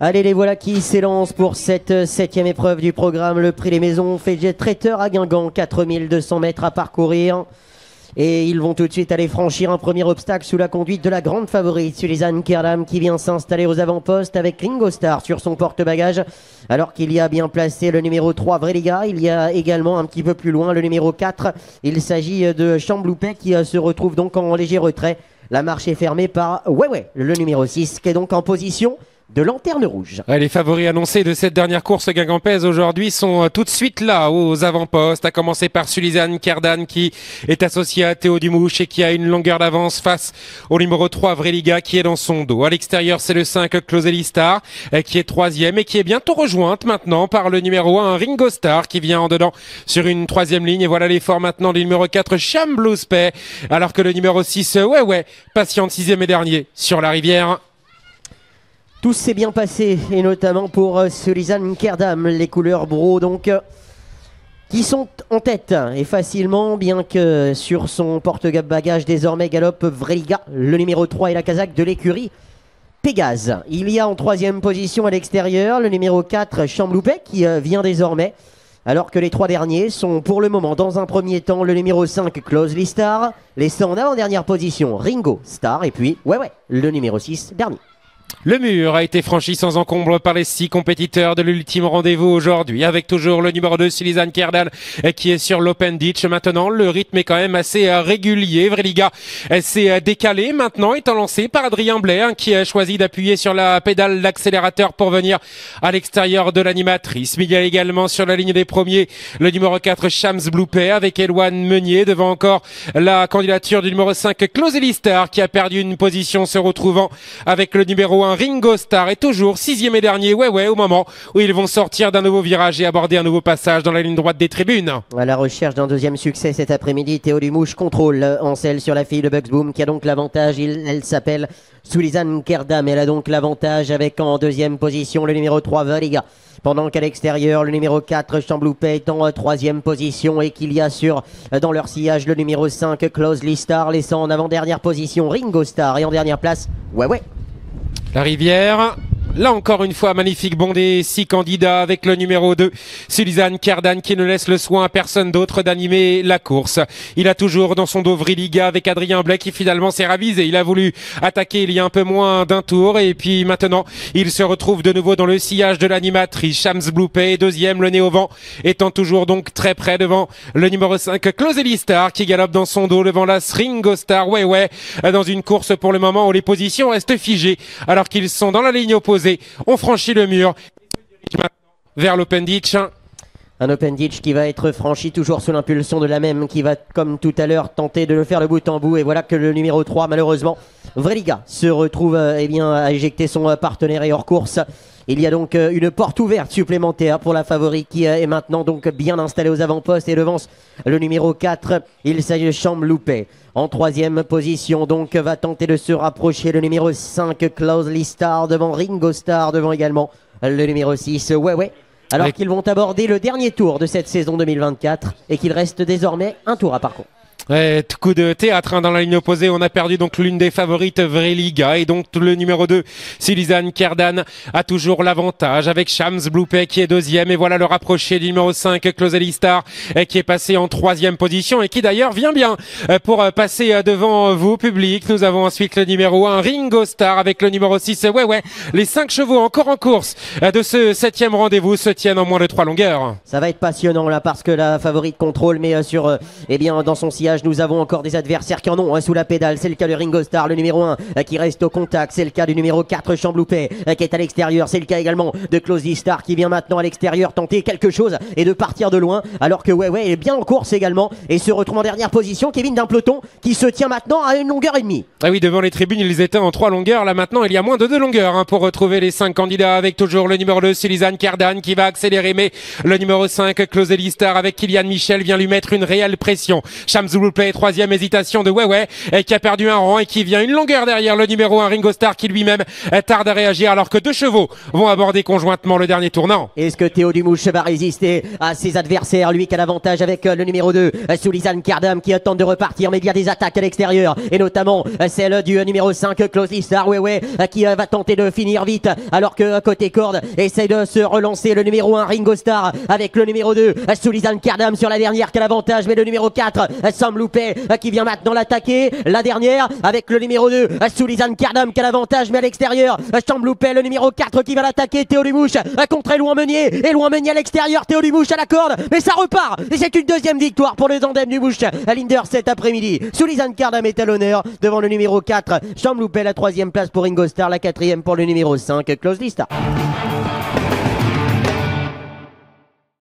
Allez, les voilà qui s'élancent pour cette euh, septième épreuve du programme. Le prix des maisons fait traiteur à Guingamp, 4200 mètres à parcourir. Et ils vont tout de suite aller franchir un premier obstacle sous la conduite de la grande favorite, Sullivan Kerdam, qui vient s'installer aux avant-postes avec Ringo Starr sur son porte-bagages. Alors qu'il y a bien placé le numéro 3, Vreliga. Il y a également un petit peu plus loin le numéro 4. Il s'agit de Chambloupet qui euh, se retrouve donc en léger retrait. La marche est fermée par Ouais Ouais, le numéro 6, qui est donc en position de lanterne rouge. les favoris annoncés de cette dernière course guingampaise aujourd'hui sont euh, tout de suite là aux avant-postes, à commencer par Sulizane Kerdan qui est associé à Théo Dumouche et qui a une longueur d'avance face au numéro 3 Vreliga qui est dans son dos. À l'extérieur, c'est le 5 Closely Star euh, qui est troisième et qui est bientôt rejointe maintenant par le numéro 1 Ringo Star qui vient en dedans sur une troisième ligne. Et voilà l'effort maintenant du numéro 4 Cham alors que le numéro 6 ouais ouais patiente sixième et dernier sur la rivière. Tout s'est bien passé, et notamment pour euh, Kerdam, les couleurs bro, donc, euh, qui sont en tête, et facilement, bien que sur son porte-bagages désormais galope Vreliga, le numéro 3 et la casaque de l'écurie. Pégase. Il y a en troisième position à l'extérieur le numéro 4 Chambloupet qui euh, vient désormais. Alors que les trois derniers sont pour le moment dans un premier temps le numéro 5 Closely Star, laissant en avant-dernière position Ringo Star et puis ouais ouais le numéro 6 dernier. Le mur a été franchi sans encombre par les six compétiteurs de l'ultime rendez-vous aujourd'hui, avec toujours le numéro 2, Silizane Kerdal, qui est sur l'Open Ditch. Maintenant, le rythme est quand même assez euh, régulier. Vreliga s'est euh, décalé maintenant, étant lancé par Adrien Blais, hein, qui a choisi d'appuyer sur la pédale d'accélérateur pour venir à l'extérieur de l'animatrice. Mais il y a également sur la ligne des premiers le numéro 4, Shams Bloupé, avec Eloine Meunier, devant encore la candidature du numéro 5, Closely Star, qui a perdu une position se retrouvant avec le numéro 1, Ringo Starr est toujours sixième et dernier, ouais ouais, au moment où ils vont sortir d'un nouveau virage et aborder un nouveau passage dans la ligne droite des tribunes. À la recherche d'un deuxième succès cet après-midi, Théo Dumouche contrôle Ansel sur la fille de Bugs Boom qui a donc l'avantage. Elle s'appelle Sulizane Kerdam. Elle a donc l'avantage avec en deuxième position le numéro 3 Valiga. Pendant qu'à l'extérieur, le numéro 4 Chambloupet est en troisième position et qu'il y a sur dans leur sillage le numéro 5 Closely Star laissant en avant-dernière position Ringo Star et en dernière place, ouais ouais, la rivière. Là encore une fois, magnifique bondé, six candidats avec le numéro 2, Sulizane Kerdan qui ne laisse le soin à personne d'autre d'animer la course. Il a toujours dans son dos Vriliga avec Adrien Blais qui finalement s'est ravisé. Il a voulu attaquer il y a un peu moins d'un tour et puis maintenant il se retrouve de nouveau dans le sillage de l'animatrice Shams Bloupé, deuxième le nez au vent, étant toujours donc très près devant le numéro 5 Closely Star qui galope dans son dos devant la Sringo Star. Ouais ouais, dans une course pour le moment où les positions restent figées alors qu'ils sont dans la ligne opposée on franchit le mur vers l'Open Ditch. Un Open Ditch qui va être franchi toujours sous l'impulsion de la même, qui va, comme tout à l'heure, tenter de le faire le bout en bout. Et voilà que le numéro 3, malheureusement, Vreliga, se retrouve euh, eh bien, à éjecter son euh, partenaire et hors course. Il y a donc euh, une porte ouverte supplémentaire pour la favorite qui est maintenant donc bien installée aux avant-postes et devance le numéro 4. Il s'agit de Chambre Loupé. En troisième position, donc, va tenter de se rapprocher le numéro 5, Closely Star, devant Ringo Star, devant également le numéro 6, ouais, ouais. Alors qu'ils vont aborder le dernier tour de cette saison 2024 et qu'il reste désormais un tour à parcours. Ouais, coup de théâtre hein, dans la ligne opposée. On a perdu donc l'une des favorites Vreliga et donc le numéro 2, Silizane Kerdan, a toujours l'avantage avec Shams Bloupé qui est deuxième et voilà le rapproché du numéro 5, Closely Star, qui est passé en troisième position et qui d'ailleurs vient bien euh, pour euh, passer euh, devant vous, public. Nous avons ensuite le numéro 1, Ringo Star avec le numéro 6. Ouais, ouais, les cinq chevaux encore en course de ce septième rendez-vous se tiennent en moins de trois longueurs. Ça va être passionnant là parce que la favorite contrôle mais sur, eh bien, dans son sillage nous avons encore des adversaires qui en ont un sous la pédale. C'est le cas de Ringo Star, le numéro 1, euh, qui reste au contact. C'est le cas du numéro 4, Chambloupé, euh, qui est à l'extérieur. C'est le cas également de Closy Star, qui vient maintenant à l'extérieur tenter quelque chose et de partir de loin. Alors que ouais, ouais, est bien en course également et se retrouve en dernière position. Kevin d'un peloton qui se tient maintenant à une longueur et demie. Ah oui, devant les tribunes, ils étaient en trois longueurs. Là maintenant, il y a moins de deux longueurs hein, pour retrouver les cinq candidats avec toujours le numéro 2, Sulizane Cardan, qui va accélérer. Mais le numéro 5, Closely Star, avec Kylian Michel, vient lui mettre une réelle pression. Blue Play, troisième hésitation de Wewe qui a perdu un rang et qui vient une longueur derrière le numéro 1 Ringo Starr qui lui-même tarde à réagir alors que deux chevaux vont aborder conjointement le dernier tournant. Est-ce que Théo Dumouche va résister à ses adversaires Lui qui a l'avantage avec le numéro 2, Soulizane Cardam qui tente de repartir mais il y a des attaques à l'extérieur et notamment celle du numéro 5 Closely Star Wewe qui va tenter de finir vite alors que côté corde essaye de se relancer le numéro 1 Ringo Starr avec le numéro 2 Soulizane Cardam sur la dernière qui a l'avantage mais le numéro 4 Sam Loupé qui vient maintenant l'attaquer. La dernière avec le numéro 2 Soulizane Cardam qui a l'avantage mais à l'extérieur Sam Loupé le numéro 4 qui va l'attaquer Théo Dumouche contre Loin Meunier. Et Loin Meunier à l'extérieur Théo Dumouche à la corde mais ça repart. Et c'est une deuxième victoire pour les Andem du Bouche à Linder cet après-midi. Soulizane Cardam est à l'honneur devant le numéro 4 Sam Loupé la troisième place pour Ringo Starr la quatrième pour le numéro 5 Close Lista